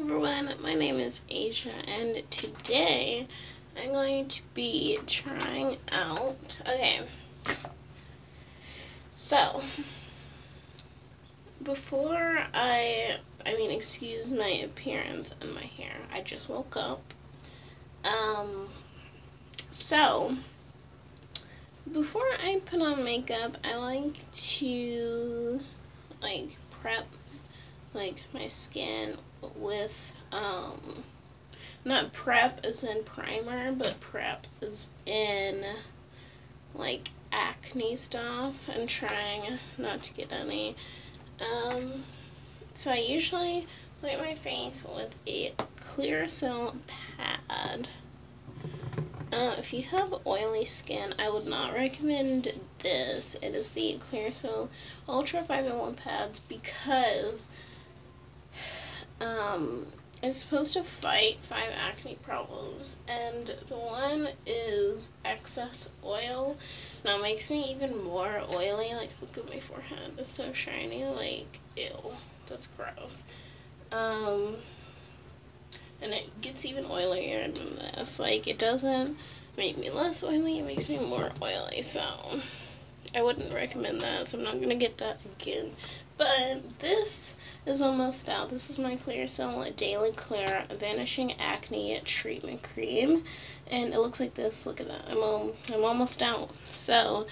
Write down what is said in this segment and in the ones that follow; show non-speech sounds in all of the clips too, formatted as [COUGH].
everyone, my name is Asia and today I'm going to be trying out, okay, so before I, I mean excuse my appearance and my hair, I just woke up, um, so before I put on makeup I like to like prep like my skin with um not prep as in primer but prep is in like acne stuff and trying not to get any um so I usually light my face with a Clearasil pad uh, if you have oily skin, I would not recommend this. It is the Clear Clearasil Ultra 5-in-1 pads because um, it's supposed to fight five acne problems, and the one is excess oil. Now it makes me even more oily. Like, look at my forehead; it's so shiny. Like, ew, that's gross. Um, and it gets even oilier than this. Like, it doesn't make me less oily; it makes me more oily. So, I wouldn't recommend that. So I'm not gonna get that again. But this is almost out. This is my Clearasil Daily Clear Vanishing Acne Treatment Cream. And it looks like this. Look at that. I'm, all, I'm almost out. So,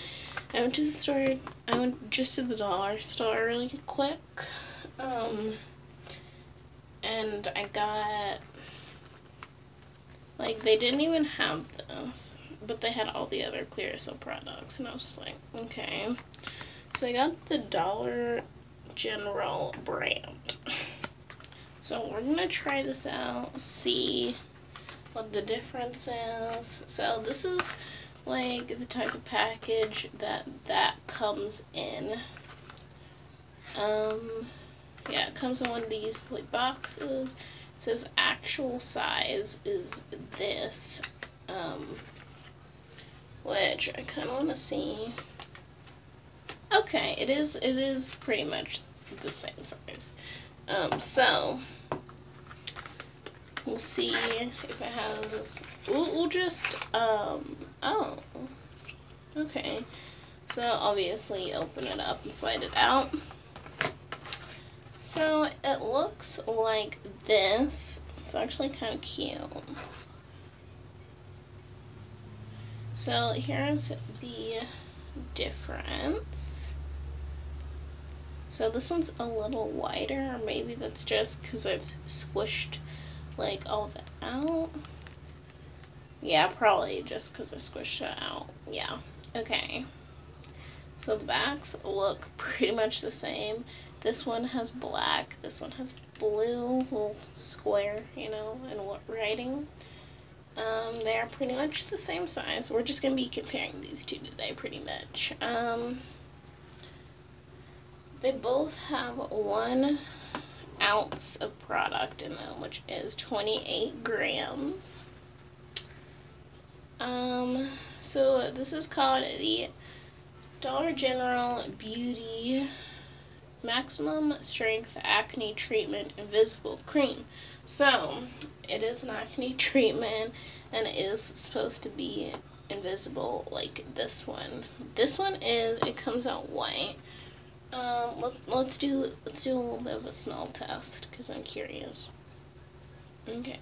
I went to the store. I went just to the dollar store really quick. Um, and I got, like, they didn't even have this. But they had all the other Clearasil products. And I was like, okay. So I got the Dollar General brand. So we're gonna try this out, see what the difference is. So this is like the type of package that that comes in. Um, yeah, it comes in one of these like boxes. It says actual size is this, um, which I kind of want to see. Okay, it is, it is pretty much the same size. Um, so, we'll see if it has, we'll, we'll just, um, oh, okay. So, obviously, open it up and slide it out. So, it looks like this. It's actually kind of cute. So, here's the difference. So this one's a little wider, or maybe that's just because I've squished like all it out. Yeah, probably just because I squished it out. Yeah, okay. So the backs look [LAUGHS] pretty much the same. This one has black, this one has blue, little square, you know, and what writing. Um, they are pretty much the same size. We're just going to be comparing these two today pretty much. Um, they both have one ounce of product in them, which is 28 grams. Um, so this is called the Dollar General Beauty Maximum Strength Acne Treatment Invisible Cream. So, it is an acne [LAUGHS] treatment and it is supposed to be invisible like this one. This one is, it comes out white. Um, let, let's do let's do a little bit of a smell test because I'm curious. Okay.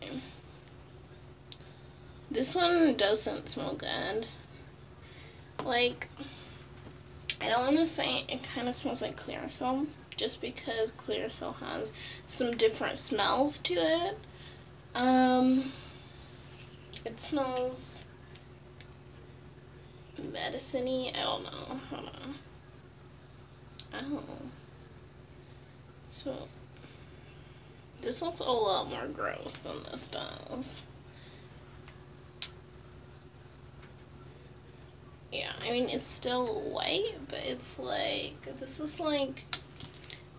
This one doesn't smell good. Like, I don't want to say it kind of smells like Clearasil, just because Clearasil has some different smells to it. Um, it smells medicine-y. I don't know. Oh. So, this looks a lot more gross than this does. Yeah, I mean, it's still white, but it's like, this is like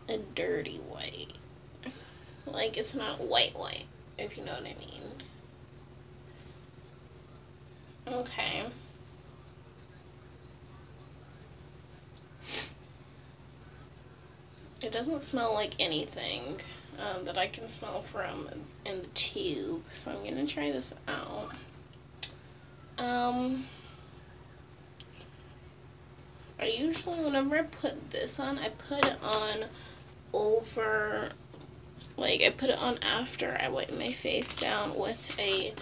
a dirty white. Like, it's not white white, if you know what I mean. Okay. It doesn't smell like anything. um, that I can smell from in the tube. So I'm gonna try this out. Um, I usually, whenever I put this on, I put it on over, like I put it on after I wipe my face down with a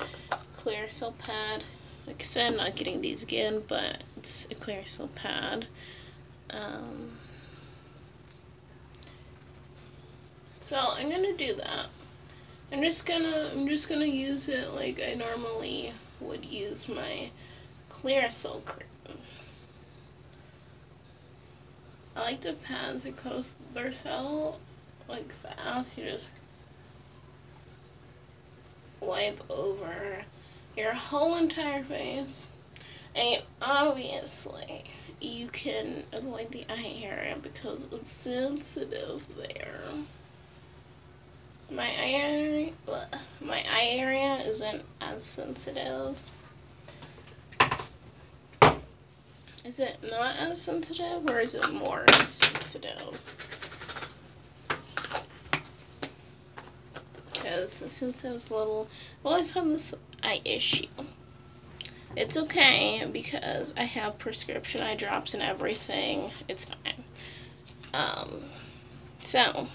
Clearasil pad. Like I said, not getting these again, but it's a Clearasil pad. Um, so I'm gonna do that. I'm just gonna I'm just gonna use it like I normally would use my Clearasil cream. I like the pads because they're so like fast. You just wipe over your whole entire face. And obviously you can avoid the eye area because it's sensitive there. My eye area, my eye area isn't as sensitive. Is it not as sensitive or is it more sensitive? Because since I was little, I've always had this eye issue. It's okay because I have prescription eye drops and everything. It's fine. Um, so,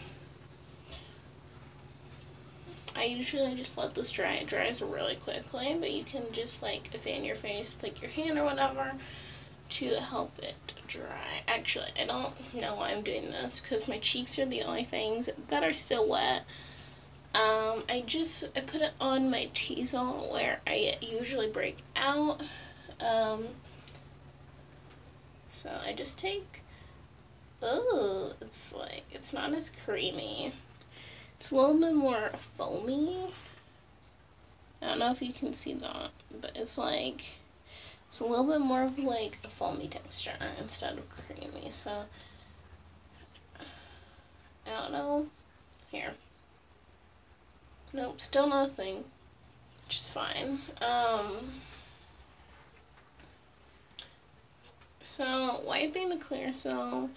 I usually just let this dry. It dries really quickly, but you can just like fan your face, like your hand or whatever, to help it dry. Actually, I don't know why I'm doing this because my cheeks are the only things that are still wet. Um, I just, I put it on my T-zone where I usually break out. Um, so I just take, oh, it's like, it's not as creamy. It's a little bit more foamy. I don't know if you can see that, but it's like, it's a little bit more of like a foamy texture instead of creamy. So, I don't know. Here. Nope, still nothing. Which is fine. Um, so, wiping the Clearasil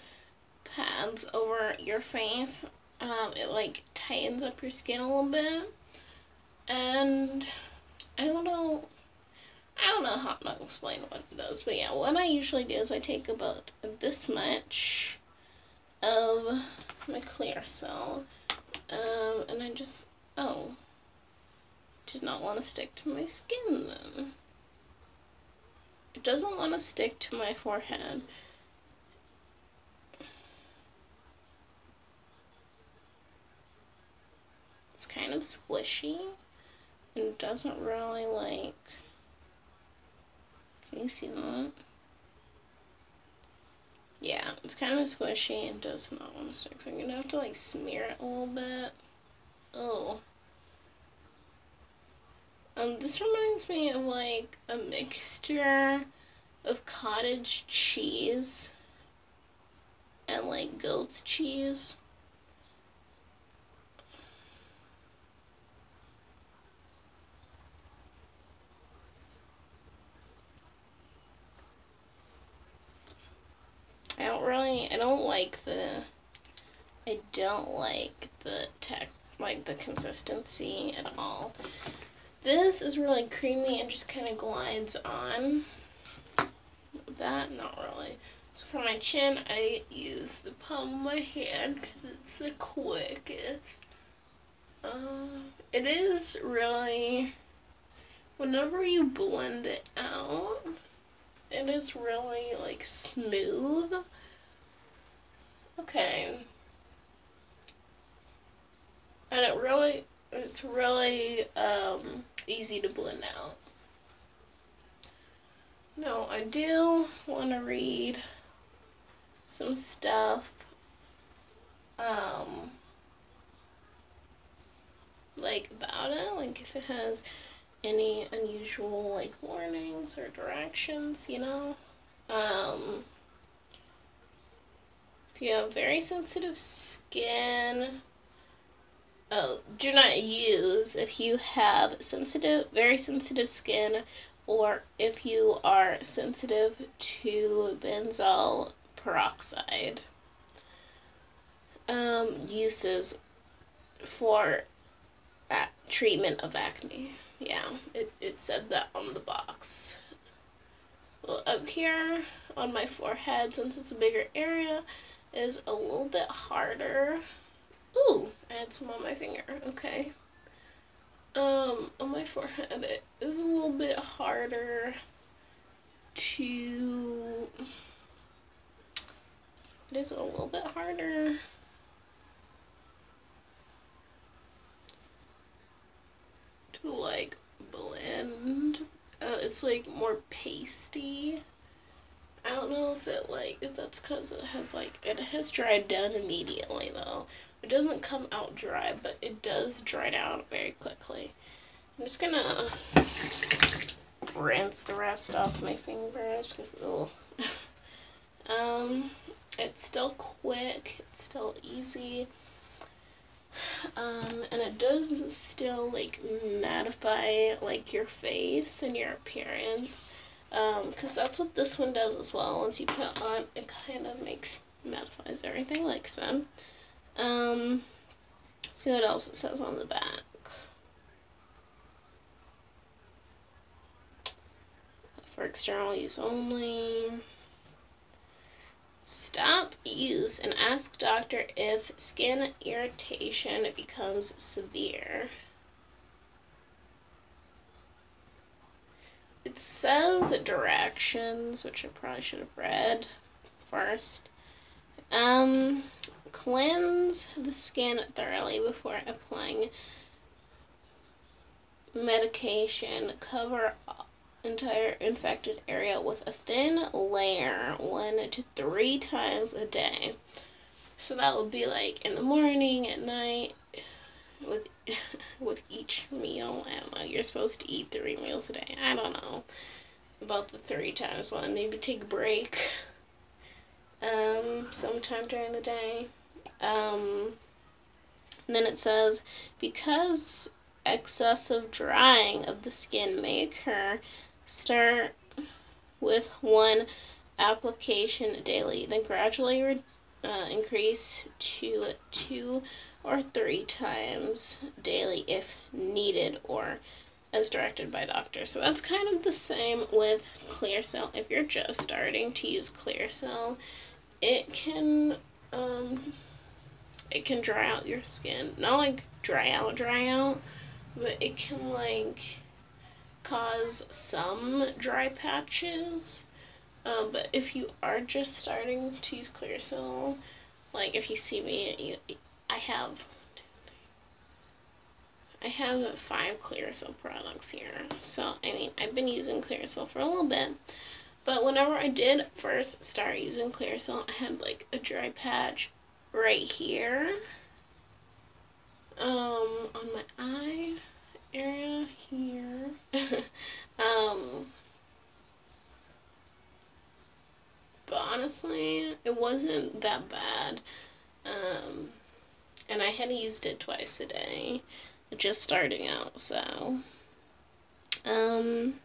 pads over your face, um, it like tightens up your skin a little bit. And I don't know, I don't know how to explain what it does, but yeah, what I usually do is I take about this much of my Clearasil, um, and I just Oh. Did not want to stick to my skin then. It doesn't want to stick to my forehead. Kind of squishy and doesn't really like. Can you see that? Yeah, it's kind of squishy and does not want to stick. So I'm gonna have to like smear it a little bit. Oh. Um, this reminds me of like a mixture of cottage cheese and like goat's cheese. I I don't like the, I don't like the tech like the consistency at all. This is really creamy and just kind of glides on. That, not really. So for my chin, I use the palm of my hand because it's the quickest. Uh, it is really, whenever you blend it out, it is really like smooth. Okay, and it really it's really um, easy to blend out. Now I do want to read some stuff um, like about it, like if it has any unusual like warnings or directions, you know. Um, you have very sensitive skin, oh, do not use if you have sensitive, very sensitive skin or if you are sensitive to benzoyl peroxide. Um, uses for treatment of acne. Yeah, it, it said that on the box. Well, up here on my forehead, since it's a bigger area, is a little bit harder. Ooh, I had some on my finger. Okay. Um, on my forehead, it is a little bit harder to. It is a little bit harder to like blend. Uh, it's like more pasty. I don't know if it like if that's because it has like it has dried down immediately though. It doesn't come out dry, but it does dry down very quickly. I'm just gonna rinse the rest off my fingers because it'll. [LAUGHS] um, it's still quick. It's still easy. Um, and it does still like mattify like your face and your appearance. Um, because that's what this one does as well. Once you put it on, it kind of makes mattifies everything like so. Um, see what else it says on the back. For external use only. Stop use and ask doctor if skin irritation becomes severe. It says directions, which I probably should have read first. Um, cleanse the skin thoroughly before applying medication. Cover entire infected area with a thin layer one to three times a day. So that would be like in the morning, at night, with [LAUGHS] with each meal. Know. You're supposed to eat three meals a day. I don't know about the three times one. Maybe take a break um, sometime during the day. Um, then it says because excessive drying of the skin may occur, Start with one application daily, then gradually uh, increase to two or three times daily if needed or as directed by doctor. So that's kind of the same with Clearasil. If you're just starting to use Clearasil, it can um, it can dry out your skin. Not like dry out, dry out, but it can like cause some dry patches. Um, but if you are just starting to use Clearasil, like if you see me, you, I have I have five Clearasil products here. So, I mean, I've been using Clearasil for a little bit. But whenever I did first start using Clearasil, I had like a dry patch right here. Um, on my eye area here. [LAUGHS] um, but honestly, it wasn't that bad. Um, and I had used it twice a day, just starting out, so. Um,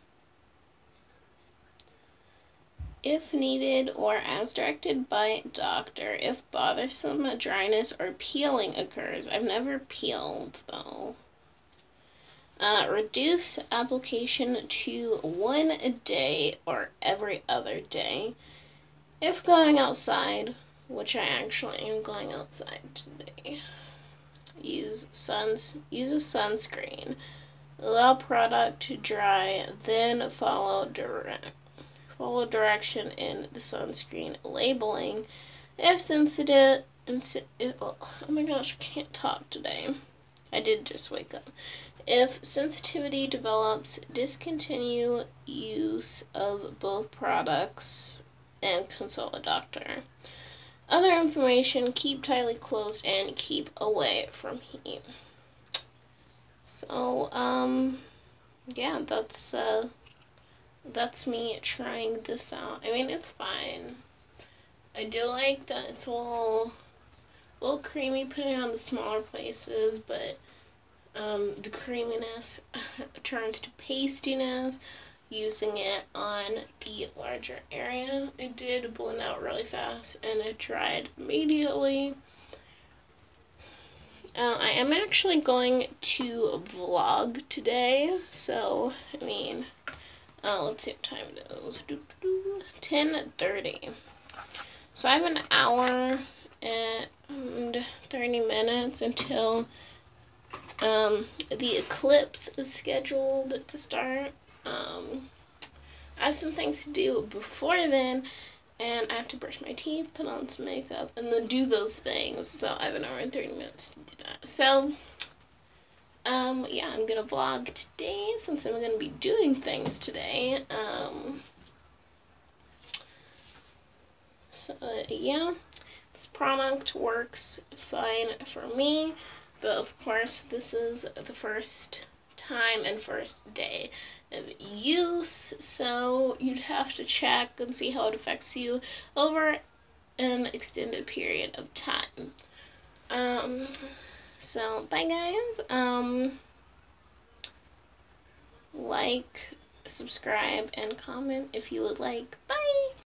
if needed or as directed by doctor if bothersome dryness or peeling occurs. I've never peeled though. Uh, reduce application to one a day or every other day. If going outside, which I actually am going outside today, use suns use a sunscreen. Allow product to dry, then follow direct follow direction in the sunscreen labeling. If sensitive, oh, oh my gosh, I can't talk today. I did just wake up. If sensitivity develops, discontinue use of both products and consult a doctor. Other information, keep tightly closed and keep away from heat. So, um, yeah, that's, uh, that's me trying this out. I mean, it's fine. I do like that it's a little, a little creamy putting on the smaller places, but um, the creaminess [LAUGHS] turns to pastiness using it on the larger area. It did blend out really fast and it dried immediately. Uh, I am actually going to vlog today, so, I mean, uh, let's see what time it is. 10.30. So I have an hour and 30 minutes until um, the eclipse is scheduled to start. Um, I have some things to do before then, and I have to brush my teeth, put on some makeup, and then do those things. So I have an hour and 30 minutes to do that. So, um, yeah, I'm gonna vlog today since I'm gonna be doing things today. Um, so, uh, yeah, this product works fine for me, but of course, this is the first time and first day of use, so you'd have to check and see how it affects you over an extended period of time. Um, so, bye guys. Um, like, subscribe, and comment if you would like. Bye!